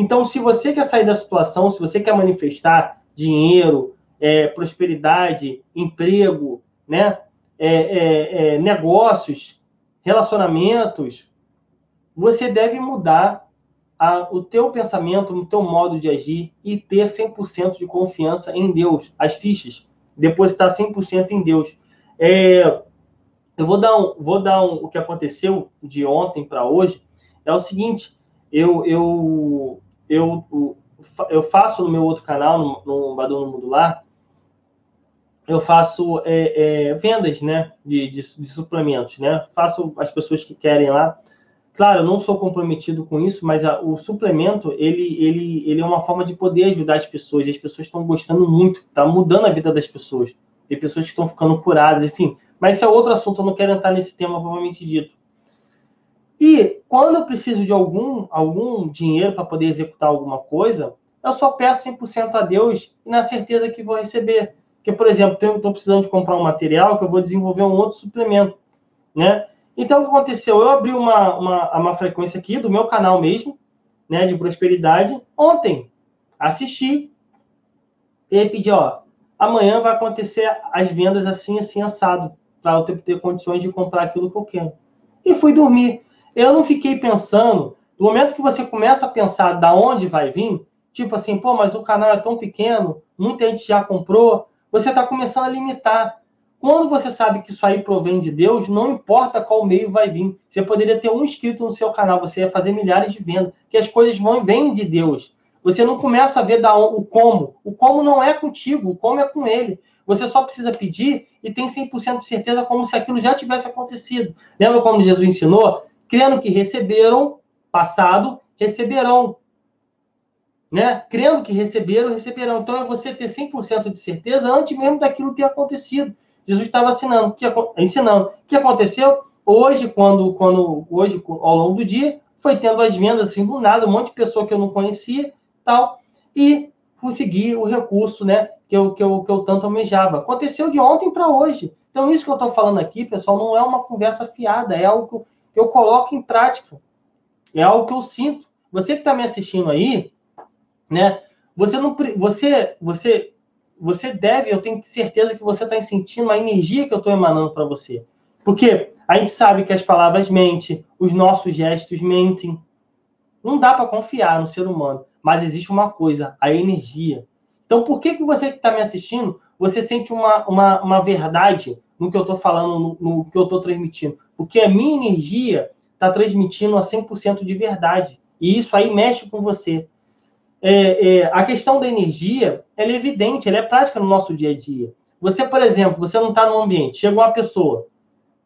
Então, se você quer sair da situação, se você quer manifestar dinheiro, é, prosperidade, emprego, né? É, é, é negócios, relacionamentos, você deve mudar a, o teu pensamento, o teu modo de agir e ter 100% de confiança em Deus. As fichas, depositar 100% em Deus. É, eu vou dar, um, vou dar um, o que aconteceu de ontem para hoje. É o seguinte, eu, eu, eu, eu faço no meu outro canal, no, no Badu no Modular, eu faço é, é, vendas né, de, de, de, suplementos, né? Faço as pessoas que querem lá. Claro, eu não sou comprometido com isso, mas a, o suplemento ele, ele, ele é uma forma de poder ajudar as pessoas. E as pessoas estão gostando muito, está mudando a vida das pessoas. Tem pessoas que estão ficando curadas, enfim. Mas esse é outro assunto, eu não quero entrar nesse tema provavelmente dito. E quando eu preciso de algum, algum dinheiro para poder executar alguma coisa, eu só peço 100% a Deus e na certeza que vou receber. Porque, por exemplo, estou precisando de comprar um material que eu vou desenvolver um outro suplemento, né? Então, o que aconteceu? Eu abri uma, uma, uma frequência aqui do meu canal mesmo, né, de prosperidade, ontem. Assisti e pedi, ó, amanhã vai acontecer as vendas assim, assim, assado, para eu ter, ter condições de comprar aquilo que eu quero. E fui dormir. Eu não fiquei pensando, no momento que você começa a pensar da onde vai vir, tipo assim, pô, mas o canal é tão pequeno, muita gente já comprou, você está começando a limitar. Quando você sabe que isso aí provém de Deus, não importa qual meio vai vir. Você poderia ter um inscrito no seu canal, você ia fazer milhares de vendas, que as coisas vão vêm de Deus. Você não começa a ver da, o como. O como não é contigo, o como é com ele. Você só precisa pedir e tem 100% de certeza como se aquilo já tivesse acontecido. Lembra como Jesus ensinou? Crendo que receberam, passado, receberão. Né? Crendo que receberam, receberão. Então é você ter 100% de certeza antes mesmo daquilo ter acontecido. Jesus estava ensinando. Que, ensinando. O que aconteceu? Hoje, quando, quando hoje, ao longo do dia, foi tendo as vendas assim do nada, um monte de pessoa que eu não conhecia, tal, e consegui o recurso, né, que eu, que eu, que eu tanto almejava. Aconteceu de ontem para hoje. Então, isso que eu estou falando aqui, pessoal, não é uma conversa fiada, é algo eu coloco em prática. É algo que eu sinto. Você que está me assistindo aí, né? Você não, você, você, você deve. Eu tenho certeza que você está sentindo a energia que eu estou emanando para você, porque a gente sabe que as palavras mentem, os nossos gestos mentem. Não dá para confiar no ser humano, mas existe uma coisa, a energia. Então, por que que você que está me assistindo, você sente uma, uma, uma verdade no que eu estou falando, no, no, que eu estou transmitindo. Porque a minha energia está transmitindo a 100% de verdade. E isso aí mexe com você. É, é, a questão da energia, ela é evidente, ela é prática no nosso dia a dia. Você, por exemplo, você não está num ambiente, chega uma pessoa,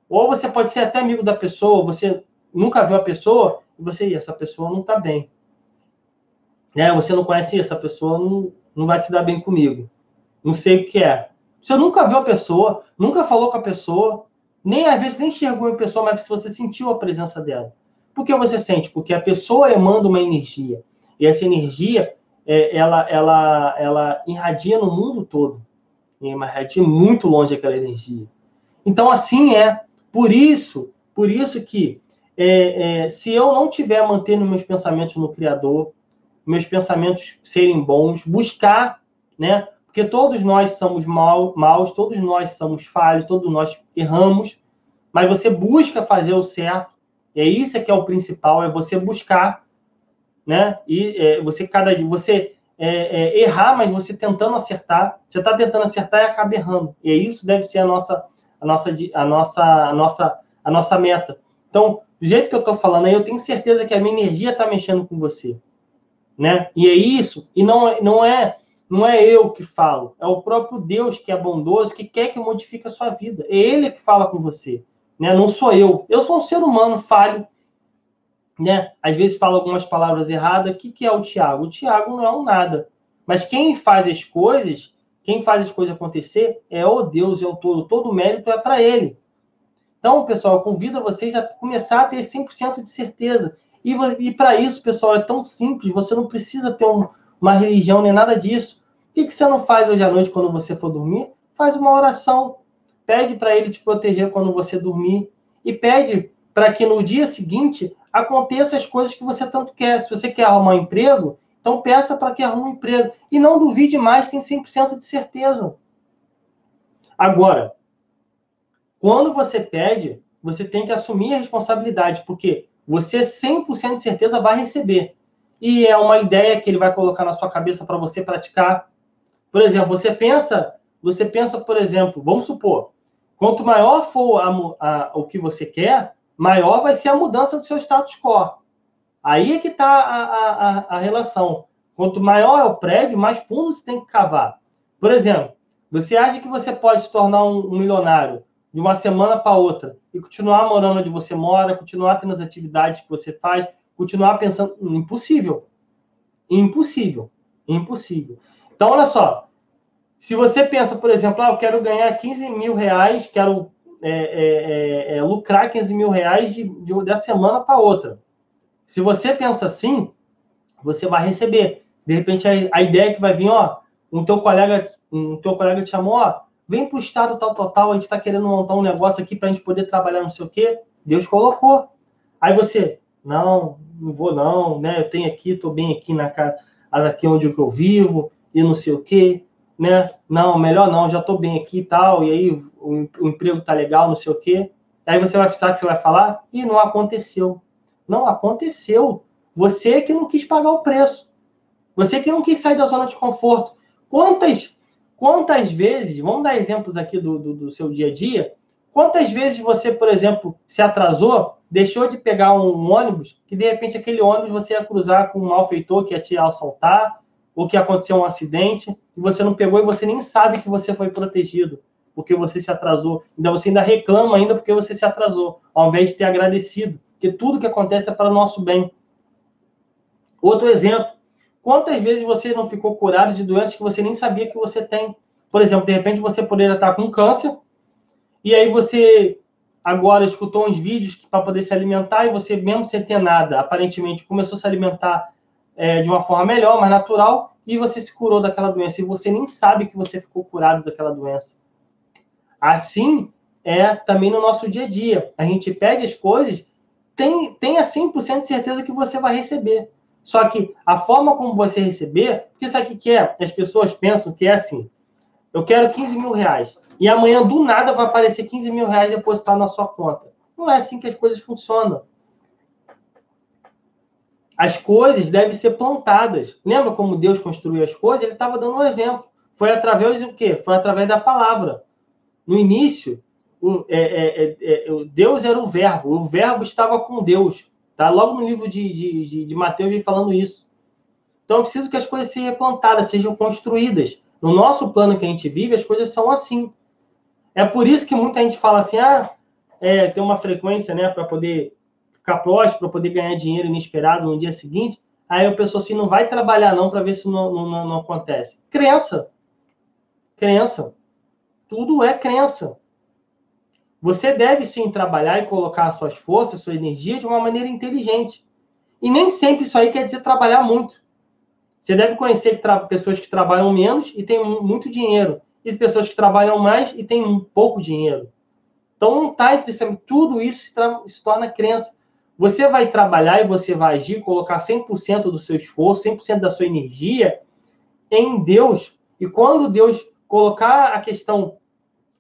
ou você pode ser até amigo da pessoa, você nunca viu a pessoa, e você, essa pessoa não está bem. Né? Você não conhece essa pessoa, não, não vai se dar bem comigo. Não sei o que é. Você nunca viu a pessoa, nunca falou com a pessoa, nem às vezes nem enxergou a pessoa, mas você sentiu a presença dela. Por que você sente? Porque a pessoa emanda uma energia. E essa energia, é, ela, ela, ela irradia no mundo todo. E irradia muito longe aquela energia. Então, assim é. Por isso, por isso que é, é, se eu não tiver mantendo meus pensamentos no Criador, meus pensamentos serem bons, buscar, né? Porque todos nós somos mal, maus, todos nós somos falhos, todos nós erramos, mas você busca fazer o certo, e é isso que é o principal, é você buscar, né? E é, você cada dia, você é, é, errar, mas você tentando acertar, você está tentando acertar e acaba errando. E é isso deve ser a nossa, a nossa, a nossa, a nossa, a nossa meta. Então, do jeito que eu estou falando aí, eu tenho certeza que a minha energia está mexendo com você, né? E é isso. E não, não é não é eu que falo, é o próprio Deus que é bondoso, que quer que modifique a sua vida. É Ele que fala com você, né? Não sou eu. Eu sou um ser humano falho, né? Às vezes falo algumas palavras erradas. O que, é o Tiago? O Tiago não é um nada. Mas quem faz as coisas, quem faz as coisas acontecer, é o Deus, é o todo. Todo o mérito é para Ele. Então, pessoal, eu convido vocês a começar a ter 100% de certeza. E, e para isso, pessoal, é tão simples. Você não precisa ter um, uma religião nem nada disso. O que, que você não faz hoje à noite quando você for dormir? Faz uma oração. Pede para ele te proteger quando você dormir. E pede para que no dia seguinte aconteça as coisas que você tanto quer. Se você quer arrumar um emprego, Então peça para que arrume um emprego. E não duvide mais, tem 100% de certeza. Agora, quando você pede, você tem que assumir a responsabilidade, porque você 100% de certeza vai receber. E é uma ideia que ele vai colocar na sua cabeça para você praticar. Por exemplo, você pensa, você pensa, por exemplo, vamos supor, quanto maior for a, a, o que você quer, maior vai ser a mudança do seu status quo. Aí é que está a, a, a relação. Quanto maior é o prédio, mais fundo você tem que cavar. Por exemplo, você acha que você pode se tornar um, um milionário de uma semana para outra e continuar morando onde você mora, continuar tendo as atividades que você faz, continuar pensando. Impossível. Impossível. Impossível. Então, olha só. Se você pensa, por exemplo, ah, eu quero ganhar 15 mil reais, quero é, é, é, é lucrar 15 mil reais de, de, da semana para outra. Se você pensa assim, você vai receber. De repente, a, a ideia que vai vir, ó, um teu colega, um teu colega te chamou, ó, vem para o estado tal, total, a gente está querendo montar um negócio aqui para a gente poder trabalhar não sei o quê. Deus colocou. Aí você, não, não vou não, né? Eu tenho aqui, estou bem aqui na casa, aqui onde eu vivo, e não sei o quê, né? Não, melhor não, já estou bem aqui e tal, e aí o, o emprego tá legal, não sei o quê. Aí você vai saber que você vai falar, e não aconteceu. Não aconteceu. Você que não quis pagar o preço. Você que não quis sair da zona de conforto. Quantas, quantas vezes, vamos dar exemplos aqui do, do, do seu dia a dia, quantas vezes você, por exemplo, se atrasou, deixou de pegar um ônibus, que de repente aquele ônibus você ia cruzar com um malfeitor que ia te assaltar, ou que aconteceu um acidente, e você não pegou e você nem sabe que você foi protegido, porque você se atrasou. Ainda você ainda reclama ainda porque você se atrasou, ao invés de ter agradecido, porque tudo que acontece é para o nosso bem. Outro exemplo, Quantas vezes você não ficou curado de doenças que você nem sabia que você tem? Por exemplo, de repente você poderia estar com câncer, e aí você agora escutou uns vídeos para poder se alimentar, e você, mesmo sem ter nada, aparentemente começou a se alimentar é, de uma forma melhor, mais natural, e você se curou daquela doença, e você nem sabe que você ficou curado daquela doença. Assim é também no nosso dia a dia. A gente pede as coisas, tem, tenha 100% de certeza que você vai receber. Só que a forma como você receber, porque isso aqui que é, as pessoas pensam que é assim, eu quero 15 mil reais, e amanhã do nada vai aparecer 15 mil reais depositado na sua conta. Não é assim que as coisas funcionam. As coisas devem ser plantadas. Lembra como Deus construiu as coisas? Ele estava dando um exemplo. Foi através do quê? Foi através da palavra. No início, é, é, é, é Deus era o verbo. O verbo estava com Deus. Tá? Logo no livro de, de, de, de Mateus vem falando isso. Então, eu preciso que as coisas sejam plantadas, sejam construídas. No nosso plano que a gente vive, as coisas são assim. É por isso que muita gente fala assim, ah, é, tem uma frequência, né, para poder ficar próximo, para poder ganhar dinheiro inesperado no dia seguinte. Aí a pessoa assim, não vai trabalhar não para ver se não, não, não, acontece. Crença. Crença. Tudo é crença. Você deve sim trabalhar e colocar suas forças, sua energia de uma maneira inteligente. E nem sempre isso aí quer dizer trabalhar muito. Você deve conhecer pessoas que trabalham menos e têm muito dinheiro, e pessoas que trabalham mais e têm pouco dinheiro. Então, não entre tudo isso se, se torna crença. Você vai trabalhar e você vai agir, colocar 100% do seu esforço, 100% da sua energia em Deus. E quando Deus colocar a questão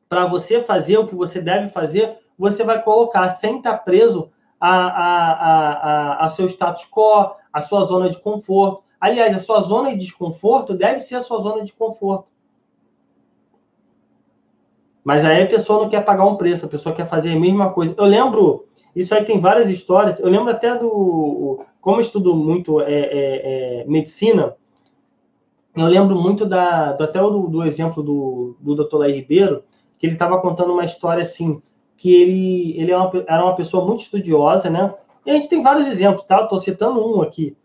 para você fazer o que você deve fazer, você vai colocar sem estar preso a, a, a, a, seu status quo, a sua zona de conforto. Aliás, a sua zona de desconforto deve ser a sua zona de conforto. Mas aí a pessoa não quer pagar um preço, a pessoa quer fazer a mesma coisa. Eu lembro, isso aí tem várias histórias. Eu lembro até do. Como eu estudo muito é, é, é, medicina, eu lembro muito da, do, até do, do exemplo do, do Dr. Lai Ribeiro, que ele estava contando uma história assim, que ele, ele era, é uma, era uma pessoa muito estudiosa, né? E a gente tem vários exemplos, tá? Estou citando um aqui.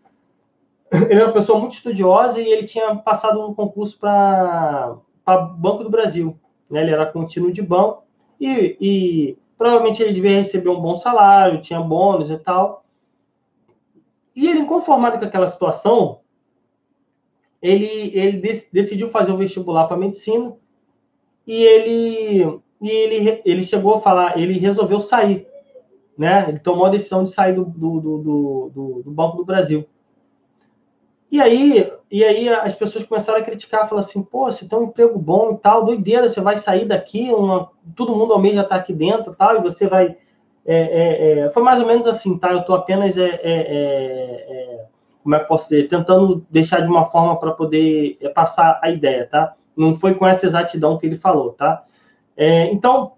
Ele era uma pessoa muito estudiosa e ele tinha passado um concurso para Banco do Brasil. Né? Ele era contínuo de banco e, e provavelmente ele devia receber um bom salário, tinha bônus e tal. E ele, inconformado com aquela situação, ele, ele decidiu fazer o vestibular para medicina e ele e ele, ele chegou a falar, ele resolveu sair, né? Ele tomou a decisão de sair do, do, do, do, do Banco do Brasil. E aí, e aí as pessoas começaram a criticar, falaram assim, pô, você tem um emprego bom e tal, doideira, você vai sair daqui, uma, todo mundo ao mês já está aqui dentro tal, e você vai... É, é, é, foi mais ou menos assim, tá? Eu estou apenas, é, é, é, como é que posso dizer, tentando deixar de uma forma para poder passar a ideia, tá? Não foi com essa exatidão que ele falou, tá? então,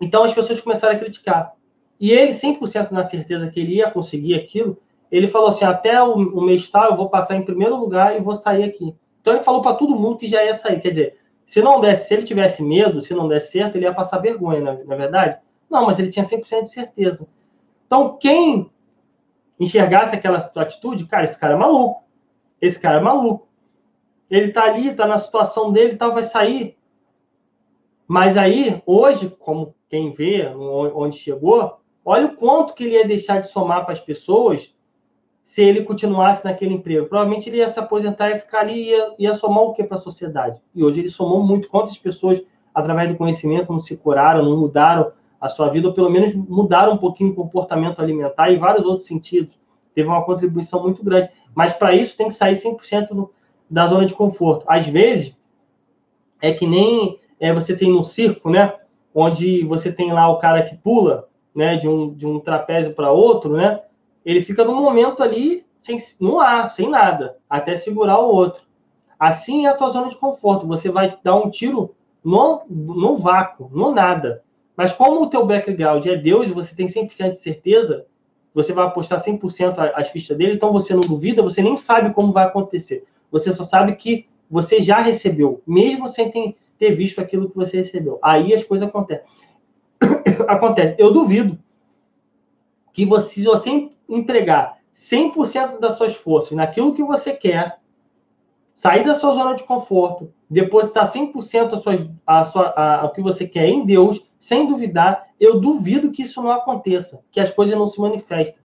então as pessoas começaram a criticar. E ele, 100% na certeza que ele ia conseguir aquilo, ele falou assim: até o, o mês tal eu vou passar em primeiro lugar e vou sair aqui. Então ele falou para todo mundo que já ia sair. Quer dizer, se não desse, se ele tivesse medo, se não desse certo, ele ia passar vergonha, na, na verdade? Não, mas ele tinha 100% de certeza. Então, quem enxergasse aquela atitude, cara, esse cara é maluco. Esse cara é maluco. Ele tá ali, tá na situação dele, tal, vai sair. Mas aí, hoje, como quem vê onde chegou, olha o quanto que ele ia deixar de somar para as pessoas se ele continuasse naquele emprego. Provavelmente ele ia se aposentar e ficar ali e ia, ia somar o que para a sociedade. E hoje ele somou muito. Quantas pessoas, através do conhecimento, não se curaram, não mudaram a sua vida, ou pelo menos mudaram um pouquinho o comportamento alimentar e vários outros sentidos. Teve uma contribuição muito grande. Mas para isso tem que sair 100% do, da zona de conforto. Às vezes, é que nem é, você tem no circo, né? Onde você tem lá o cara que pula né, de, um, de um trapézio para outro, né? Ele fica no momento ali sem, no ar, sem nada, até segurar o outro. Assim é a tua zona de conforto. Você vai dar um tiro no, no vácuo, no nada. Mas como o teu background é Deus e você tem 100% de certeza, você vai apostar 100% as fichas dele, então você não duvida, você nem sabe como vai acontecer. Você só sabe que você já recebeu, mesmo sem ter, visto aquilo que você recebeu. Aí as coisas acontecem. Acontece. Eu duvido que você, se você empregar 100% das suas forças naquilo que você quer, sair da sua zona de conforto, depositar 100% a sua, a sua, a, o que você quer em Deus, sem duvidar, eu duvido que isso não aconteça, que as coisas não se manifestem.